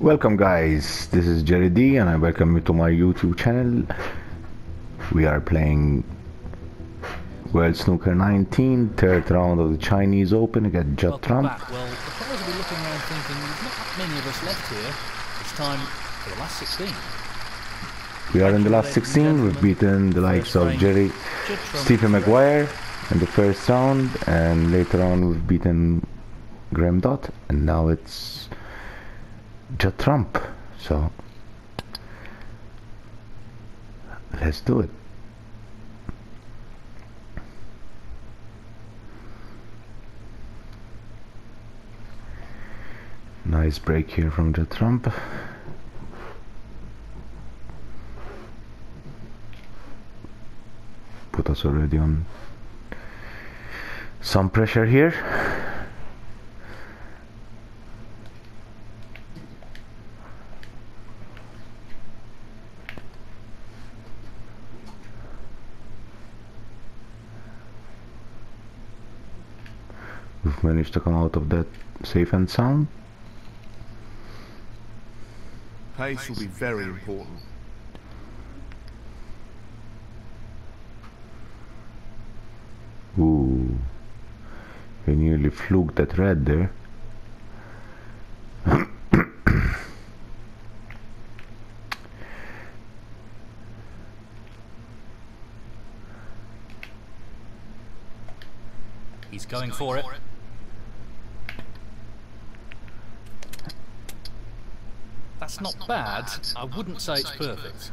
Welcome guys, this is Jerry D and I welcome you to my YouTube channel. We are playing World Snooker 19, third round of the Chinese Open against Judd Trump. back. Well, the players will be looking around thinking there's not many of us left here. It's time for the last 16. We are in the last 16, we've beaten the likes of Jerry, Stephen Maguire in the first round and later on we've beaten Graeme Dott and now it's Judd Trump. So let's do it. Nice break here from Judd Trump. Put us already on some pressure here. We've managed to come out of that safe and sound. Pace will be very important. Ooh. He nearly fluked that red there. He's going for it. That's not bad. I wouldn't say it's perfect.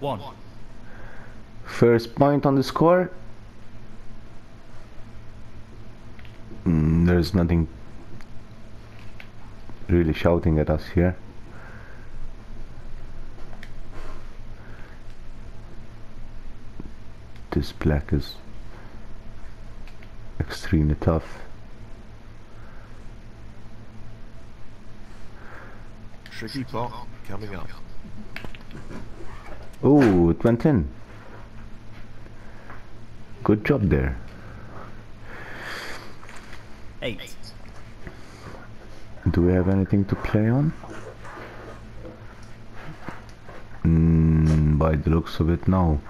One. First point on the score. Mm, there's nothing really shouting at us here. This black is extremely tough. Tricky part coming up. Oh, it went in. Good job there. Eight. Do we have anything to play on? Mm, by the looks of it, no.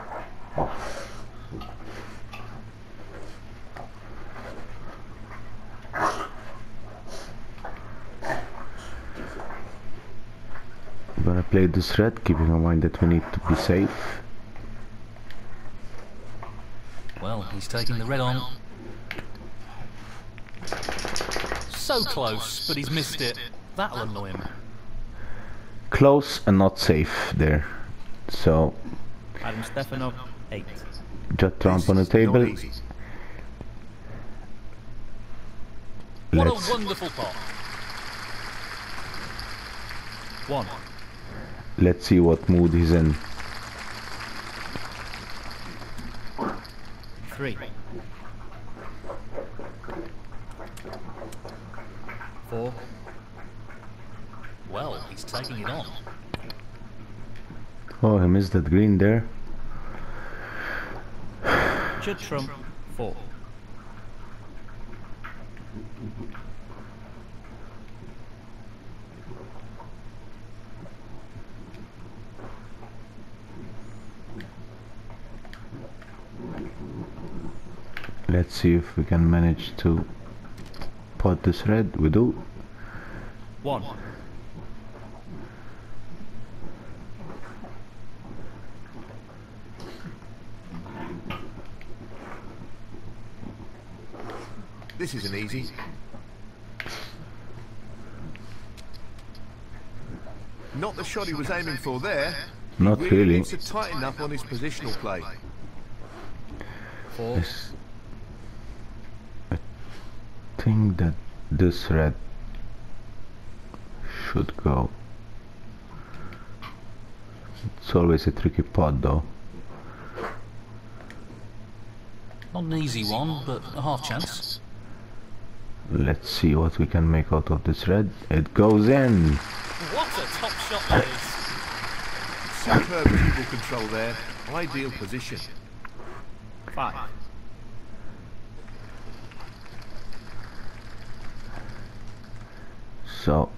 Play this red, keeping in mind that we need to be safe. Well, he's taking the red on. So close, but he's missed it. That'll annoy him. Close and not safe there. So, Adam Stefanow, eight. Judd Trump on the This is not table. What Let's a wonderful pot. One. Let's see what mood he's in. Three. Four. Well, he's taking it on. Oh, he missed that green there. Trump, four. Let's see if we can manage to pot this red. We do. One. This isn't easy. Not the shot he was aiming for there. Not Really really. needs to tighten up on his positional play. Four. Yes. I think that this red should go. It's always a tricky pot though. Not an easy one, but a half chance. Let's see what we can make out of this red. It goes in. What a top shot that is. Superb cue ball control there. Ideal position. Five. So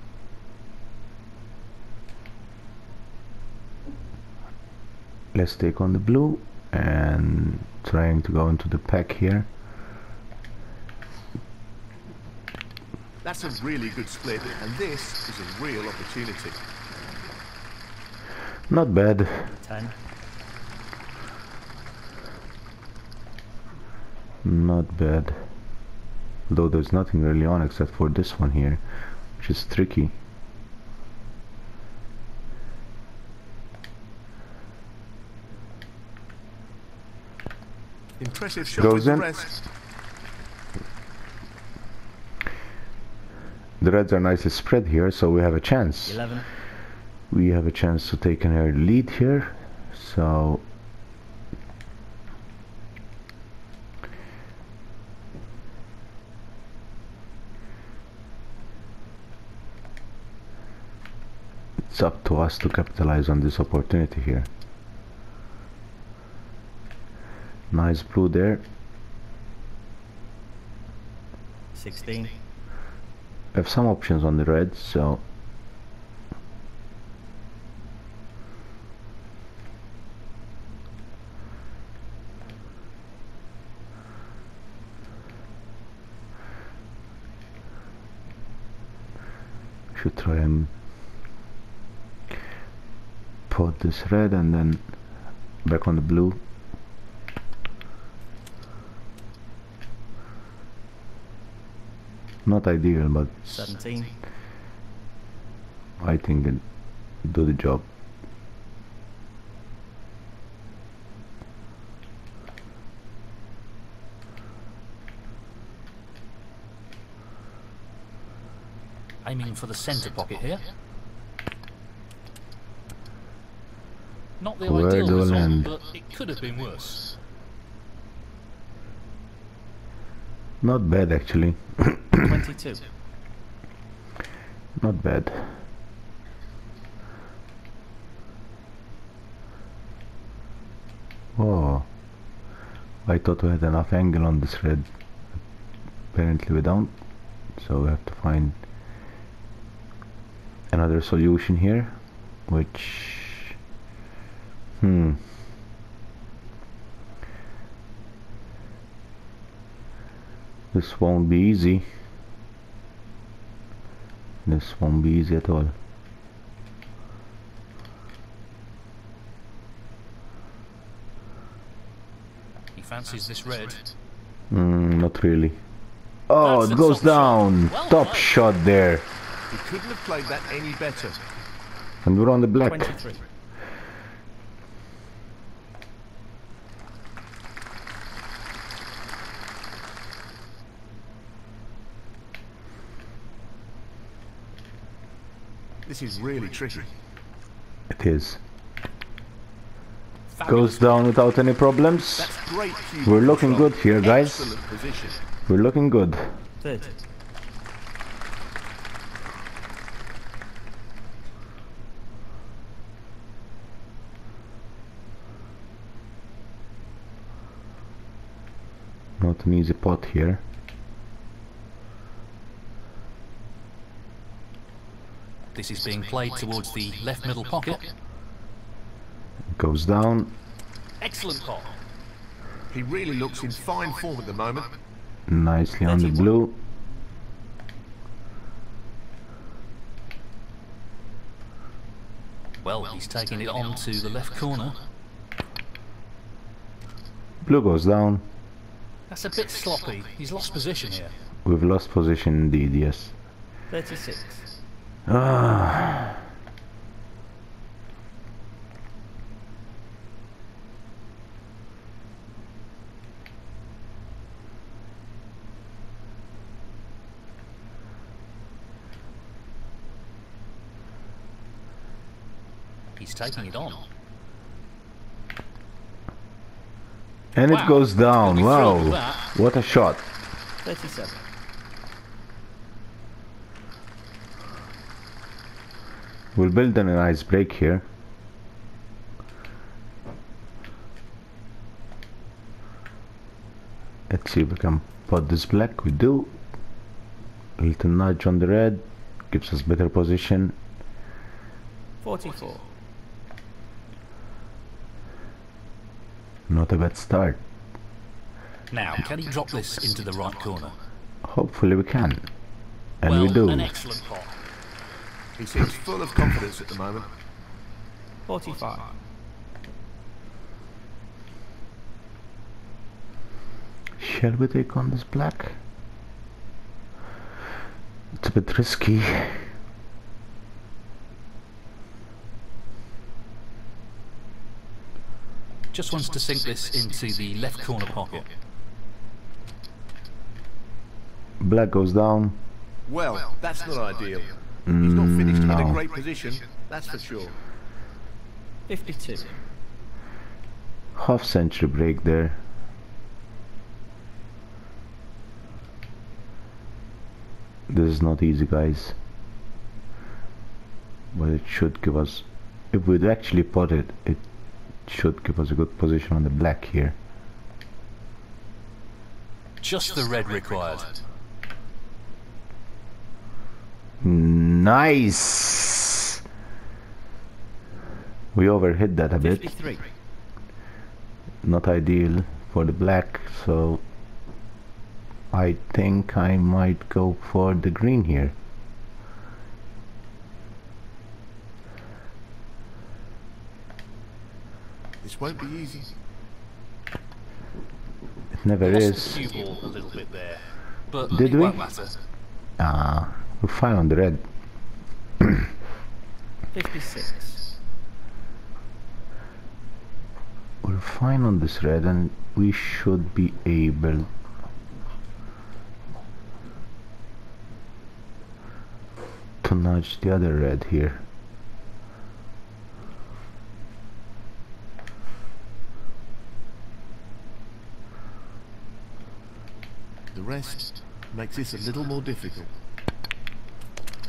let's take on the blue and trying to go into the pack here. That's a really good split, and this is a real opportunity. Not bad. 10. Not bad. Though there's nothing really on except for this one here, which is tricky. Impressive shot Goes with the in. The reds are nicely spread here, so we have a chance. 11. We have a chance to take an early lead here. So it's up to us to capitalize on this opportunity here. Nice blue there. 16. We have some options on the reds, so should try and this red and then back on the blue. Not ideal, but 17. I think it do the job. Aiming for the centre pocket here. Not the Where ideal result, land? but it could have been worse. Not bad actually. 22. Not bad. Oh, I thought we had enough angle on this red. Apparently we don't. So we have to find another solution here, which hmm. This won't be easy. This won't be easy at all. He fancies this red. Mm, not really. Oh, That's it goes top shot. down. Well Top done. shot there. He couldn't have played that any better. And we're on the black. 23. This is really tricky. It is. Goes down without any problems. That's great cue We're looking good here, guys. We're looking good. 30. Not an easy pot here. This is being played towards the left middle pocket. Goes down. Excellent pot. He really looks in fine form at the moment. Nicely on the blue. Well, he's taking it on to the left corner. Blue goes down. That's a bit sloppy. He's lost position here. We've lost position indeed, yes. 36. Ah. He's taking it on. And it goes down. You'll be thrilled with Wow. What a shot. 37. We'll build in a nice break here. Let's see if we can put this black. We do. A little nudge on the red. gives us better position. 44. Not a bad start. Now, can he drop this into the right corner? Hopefully we can. And well, we do. An excellent pot. He seems full of confidence at the moment. 45. Shall we take on this black? It's a bit risky. Just wants to sink this into the left corner pocket. Black goes down. Well, that's not ideal. He's not finished in a mm, great position, that's for sure. 52. Half century break there. This is not easy guys. But it should give us if we'd actually put it it should give us a good position on the black here. Just the red required. Mm, Nice. We overhit that a bit. 53. Not ideal for the black, so I think I might go for the green here. This won't be easy. It never is. the cue ball a bit there. But Did we? won't. Ah, we're fine on the red. 56. We're fine on this red and we should be able to nudge the other red here. The rest makes this a little more difficult.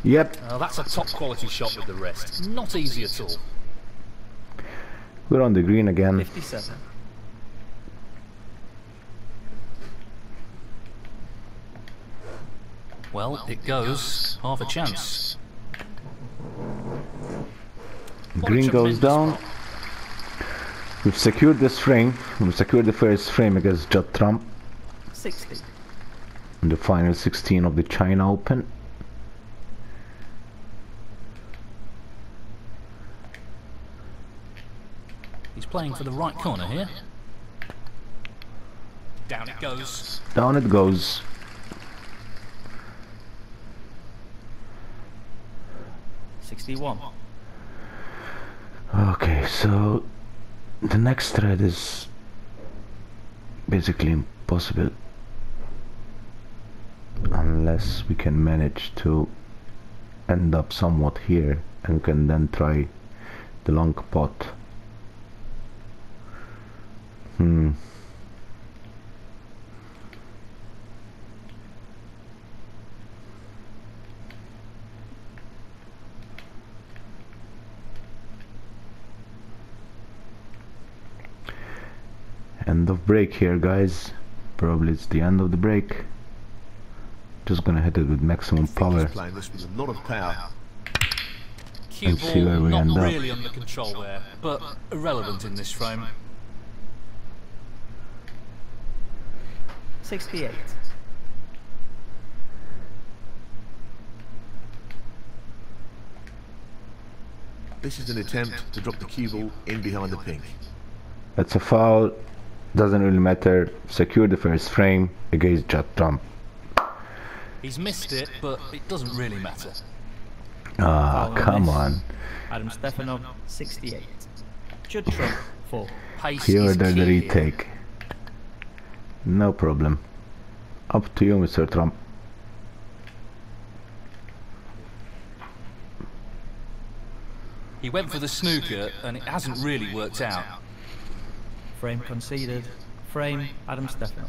Yep, Uh, that's a top quality shot with the rest. Not easy at all. we're on the green again. 57. Well, it goes. Half a chance. Green goes down. We've secured this frame. We've secured the first frame against Judd Trump 60. in the final 16 of the China Open. He's playing for the right corner here. Down it goes. Down it goes. Sixty-one. Okay, so the next thread is basically impossible unless we can manage to end up somewhat here and we can then try the long pot. Hmm. End of break here guys. Probably it's the end of the break. Just gonna hit it with maximum power. he's playing this with a lot of power. Cue see ball where we not end up. really under control there, but irrelevant in this frame. 68. This is an attempt to drop the cue ball in behind the pink. That's a foul. Doesn't really matter. Secure the first frame against Judd Trump. He's missed it, but it doesn't really matter. Ah, Foul come miss. on. Adam Stefanow, 68. Judd Trump, 4. Pace Here is the key here. Retake. No problem. Up to you, Mr. Trump. He went for the snooker, and it hasn't really worked out. Frame conceded. Frame, Adam Stefanow.